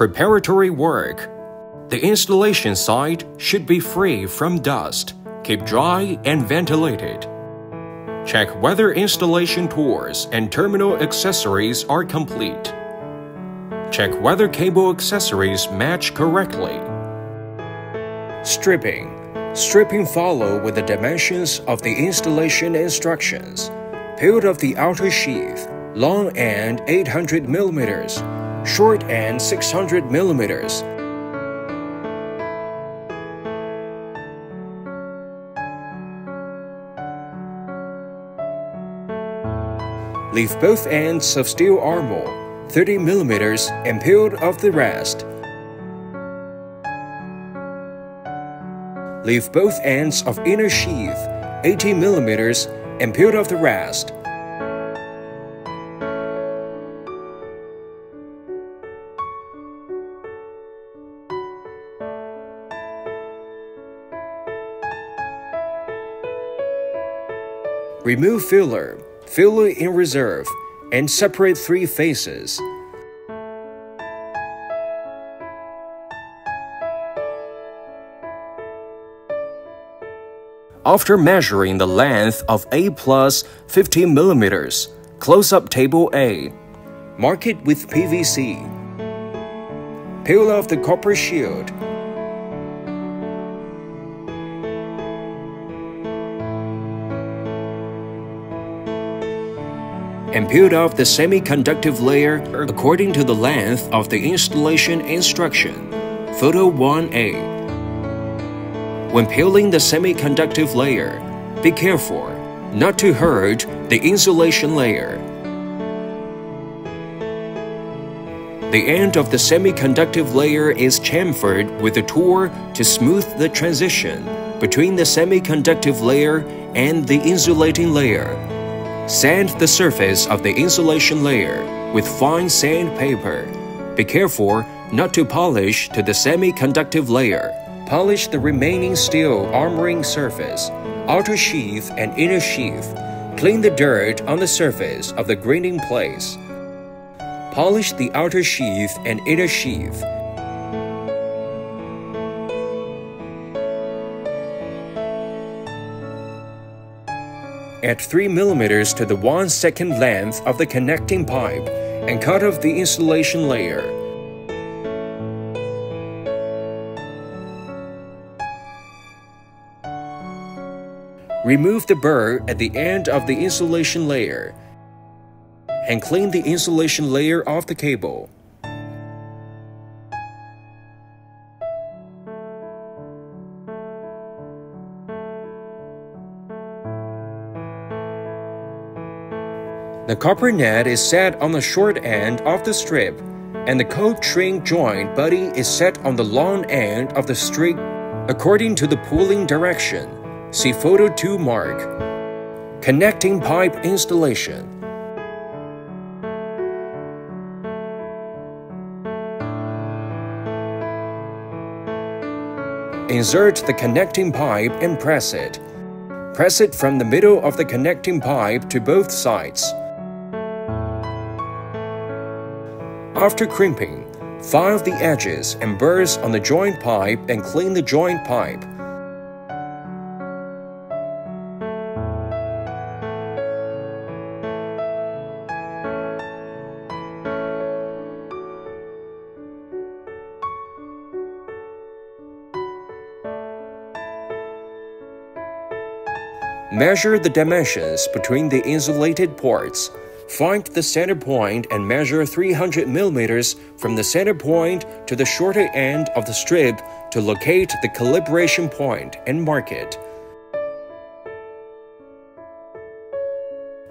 Preparatory work. The installation site should be free from dust, keep dry and ventilated. Check whether installation tools and terminal accessories are complete. Check whether cable accessories match correctly. Stripping. Stripping follow with the dimensions of the installation instructions. Build of the outer sheath, long end 800 mm, short end 600 millimeters. Leave both ends of steel armor 30 millimeters and peeled off the rest. Leave both ends of inner sheath 80 millimeters and peeled off the rest. Remove filler filler in reserve, and separate three faces. After measuring the length of A plus 15 millimeters, close up table A. Mark it with PVC. Peel off the copper shield and peel off the semi-conductive layer according to the length of the installation instruction. Photo 1a. When peeling the semi-conductive layer, be careful not to hurt the insulation layer. The end of the semi-conductive layer is chamfered with a tool to smooth the transition between the semi-conductive layer and the insulating layer Sand the surface of the insulation layer with fine sandpaper. Be careful not to polish to the semi-conductive layer. Polish the remaining steel armoring surface, outer sheath and inner sheath. Clean the dirt on the surface of the grinding place. Polish the outer sheath and inner sheath. Add 3 mm to the 1 second length of the connecting pipe and cut off the insulation layer. Remove the burr at the end of the insulation layer and clean the insulation layer off the cable. The copper net is set on the short end of the strip, and the cold shrink joint body is set on the long end of the strip according to the pulling direction. See photo 2 mark. Connecting pipe installation. Insert the connecting pipe and press it. Press it from the middle of the connecting pipe to both sides. After crimping, file the edges and burrs on the joint pipe and clean the joint pipe. Measure the dimensions between the insulated ports Find the center point and measure 300 millimeters from the center point to the shorter end of the strip to locate the calibration point and mark it.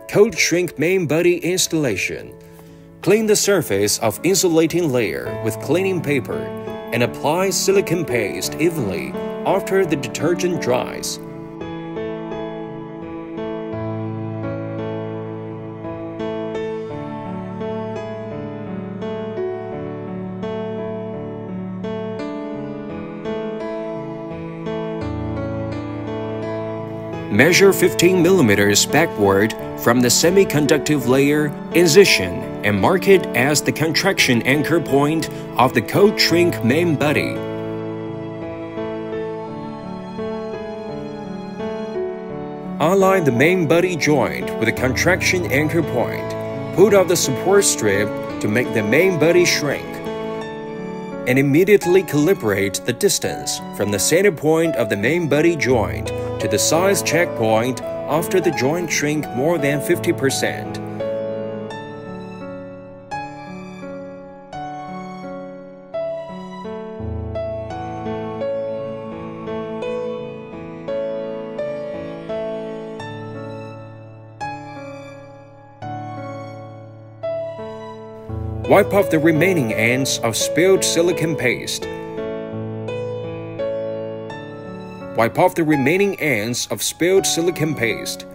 Cold shrink main body installation. Clean the surface of insulating layer with cleaning paper and apply silicone paste evenly after the detergent dries. Measure 15 millimeters backward from the semiconductive layer incision and mark it as the contraction anchor point of the cold shrink main body. Align the main body joint with the contraction anchor point. Pull out the support strip to make the main body shrink. And immediately calibrate the distance from the center point of the main body joint to the size checkpoint after the joint shrink more than 50%. Wipe off the remaining ends of spilled silicon paste. Wipe off the remaining ends of spilled silicon paste.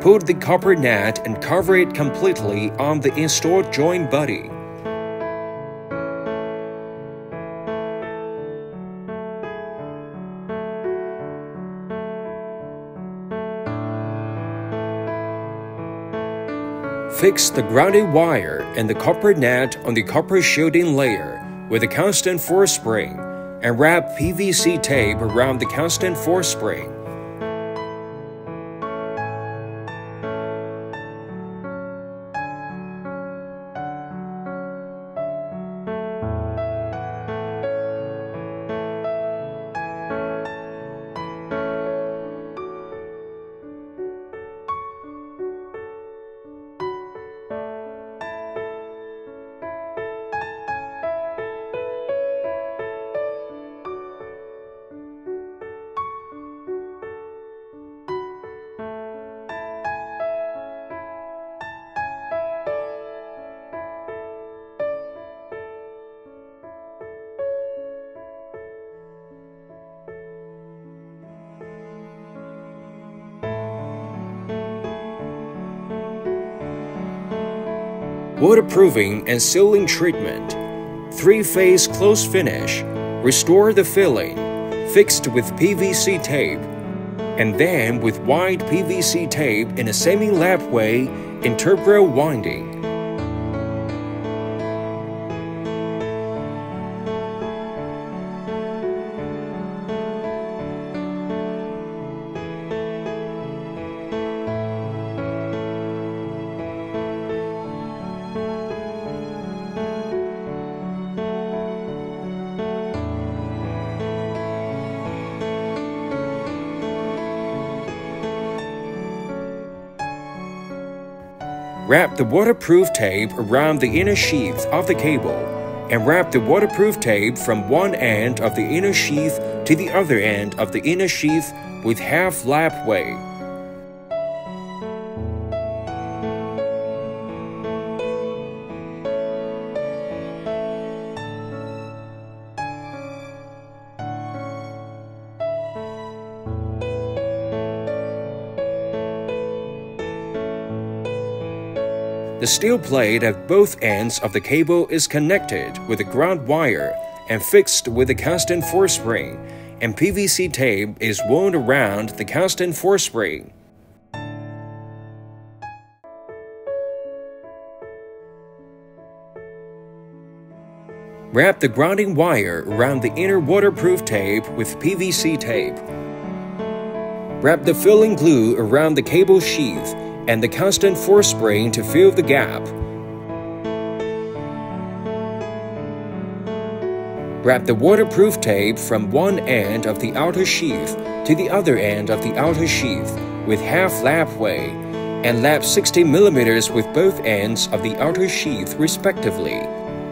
Put the copper net and cover it completely on the installed joint body. Fix the grounded wire and the copper net on the copper shielding layer with a constant force spring and wrap PVC tape around the constant force spring. Waterproofing and sealing treatment, three-phase close finish, restore the filling, fixed with PVC tape, and then with wide PVC tape in a semi-lap way, integral winding. Wrap the waterproof tape around the inner sheath of the cable and wrap the waterproof tape from one end of the inner sheath to the other end of the inner sheath with half lap way. Steel plate at both ends of the cable is connected with a ground wire and fixed with a constant force spring, and PVC tape is wound around the constant force spring. Wrap the grounding wire around the inner waterproof tape with PVC tape. Wrap the filling glue around the cable sheath and the constant force spring to fill the gap. Wrap the waterproof tape from one end of the outer sheath to the other end of the outer sheath with half lap way and lap 60 millimeters with both ends of the outer sheath respectively.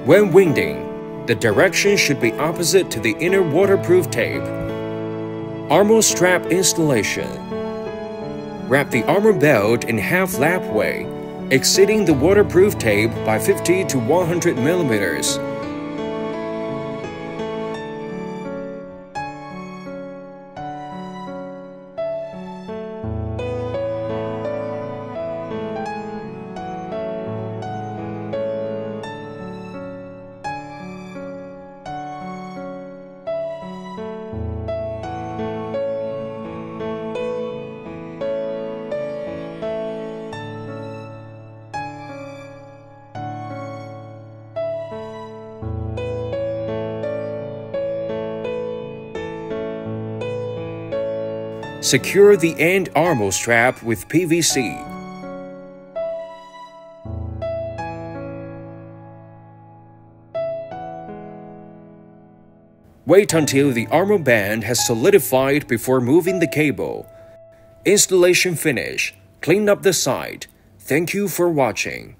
When winding, the direction should be opposite to the inner waterproof tape. Armor strap installation Wrap the armor belt in half lap way. exceeding the waterproof tape by 50 to 100 millimeters. Secure the end armor strap with PVC. Wait until the armor band has solidified before moving the cable. Installation finish. Clean up the site. Thank you for watching.